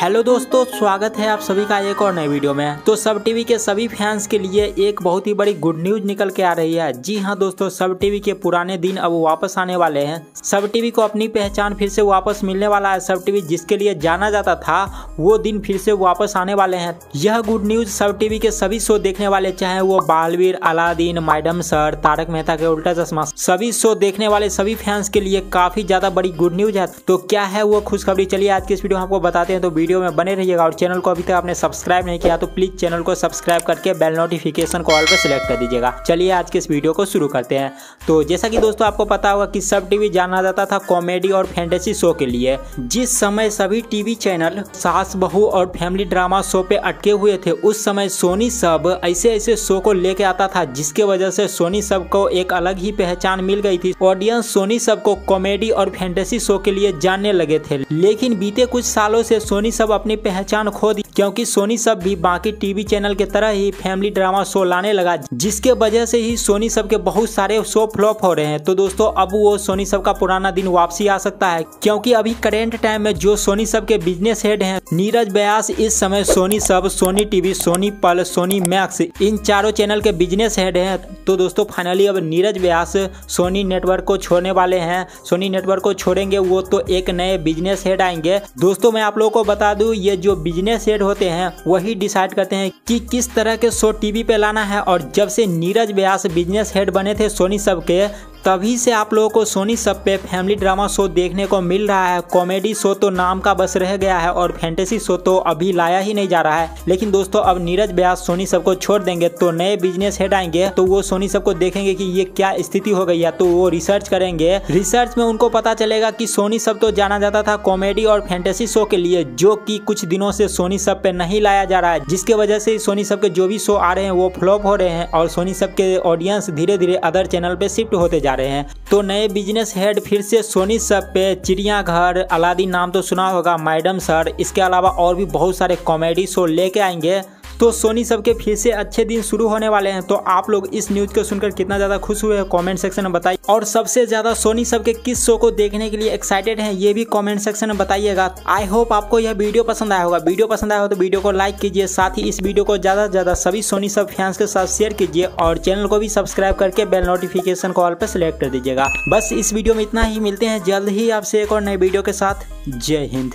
Hello दोस्तों, स्वागत है आप सभी का एक और नए वीडियो में। तो सब टीवी के सभी फैंस के लिए एक बहुत ही बड़ी गुड न्यूज़ निकल के आ रही है। जी हाँ दोस्तों, सब टीवी के पुराने दिन अब वापस आने वाले हैं। सब टीवी को अपनी पहचान फिर से वापस मिलने वाला है सब टीवी, जिसके लिए जाना जाता था, वो दिन फिर से वापस आने वाले हैं। यह गुड न्यूज़ सब टीवी के सभी शो देखने वाले, चाहे वो Baalveer, Aladdin, madam sir, Tarak Mehta के उल्टा चश्मा, सभी शो देखने वाले सभी फैंस के लिए काफ़ी ज़्यादा बड़ी गुड न्यूज़ है। तो क्या है वो खुशखबरी? चलिए आज की इस वीडियो में आपको बताते हैं। तो वीडियो में बने रहिएगा और चैनल को अभी तक आपने सब्सक्राइब नहीं किया तो प्लीज़ चैनल को सब्सक्राइब करके बेल नोटिफिकेशन को ऑल पर सिलेक्ट कर दीजिएगा। चलिए आज के इस वीडियो को शुरू करते हैं। तो जैसा कि दोस्तों आपको पता होगा कि सब टीवी जाना जाता था कॉमेडी और फैंटेसी शो के लिए। जिस समय सभी टीवी चैनल सास बहू और फैमिली ड्रामा शो पे अटके हुए थे, उस समय सोनी सब ऐसे ऐसे शो को लेके आता था, जिसके वजह से सोनी सबको एक अलग ही पहचान मिल गई थी। ऑडियंस सोनी सबको कॉमेडी और फैंटेसी शो के लिए जानने लगे थे। लेकिन बीते कुछ सालों से सोनी सब अपनी पहचान खो दी, क्योंकि सोनी सब भी बाकी टीवी चैनल के तरह ही फैमिली ड्रामा शो लाने लगा, जिसके वजह से ही सोनी सब के बहुत सारे शो फ्लॉप हो रहे हैं। तो दोस्तों, अब वो सोनी सब का पुराना दिन वापसी आ सकता है, क्योंकि अभी करेंट टाइम में जो सोनी सब के बिज़नेस हेड हैं, नीरज व्यास इस समय सोनी सब, सोनी टीवी, सोनी पल, सोनी मैक्स, इन चारों चैनल के बिज़नेस हेड हैं। तो दोस्तों फाइनली अब नीरज व्यास सोनी नेटवर्क को छोड़ने वाले हैं। सोनी नेटवर्क को छोड़ेंगे, वो तो एक नए बिज़नेस हेड आएँगे। दोस्तों, मैं आप लोगों को बता दूँ, ये जो बिज़नेस हेड होते हैं, वही डिसाइड करते हैं कि किस तरह के शो टीवी पे लाना है। और जब से नीरज व्यास बिज़नेस हेड बने थे सोनी सब के तभी से आप लोगों को सोनी सब पे फैमिली ड्रामा शो देखने को मिल रहा है। कॉमेडी शो तो नाम का बस रह गया है और फैंटेसी शो तो अभी लाया ही नहीं जा रहा है। लेकिन दोस्तों, अब नीरज व्यास सोनी सबको छोड़ देंगे तो नए बिज़नेस हेड आएँगे। तो वो सोनी सबको देखेंगे कि ये क्या स्थिति हो गई है। तो वो रिसर्च करेंगे। रिसर्च में उनको पता चलेगा की सोनी सब तो जाना जाता था कॉमेडी और फैंटेसी शो के लिए, जो की कुछ दिनों से सोनी सब पे नहीं लाया जा रहा है। जिसके वजह से सोनी सब के जो भी शो आ रहे हैं, वो फ्लॉप हो रहे हैं और सोनी सब के ऑडियंस धीरे धीरे अदर चैनल पे शिफ्ट होते जा जा रहे हैं। तो नए बिज़नेस हेड फिर से सोनी सब पे चिड़ियाघर अलादी नाम तो सुना होगा मैडम सर इसके अलावा और भी बहुत सारे कॉमेडी शो लेके आएँगे। तो सोनी सब के फिर से अच्छे दिन शुरू होने वाले हैं। तो आप लोग इस न्यूज़ को सुनकर कितना ज़्यादा खुश हुए कॉमेंट सेक्शन में बताइए। और सबसे ज़्यादा सोनी सब के किस शो को देखने के लिए एक्साइटेड है, ये भी कॉमेंट सेक्शन में बताइएगा। आई होप आपको यह वीडियो पसंद आया होगा। वीडियो पसंद आया हो तो वीडियो को लाइक कीजिए। साथ ही इस वीडियो को ज़्यादा से ज़्यादा सभी सोनी सब फैंस के साथ शेयर कीजिए। और चैनल को भी सब्सक्राइब करके बेल नोटिफिकेशन को ऑल पर सिलेक्ट कर दीजिएगा। बस इस वीडियो में इतना ही। मिलते हैं जल्द ही आपसे एक और नए वीडियो के साथ। जय हिंद।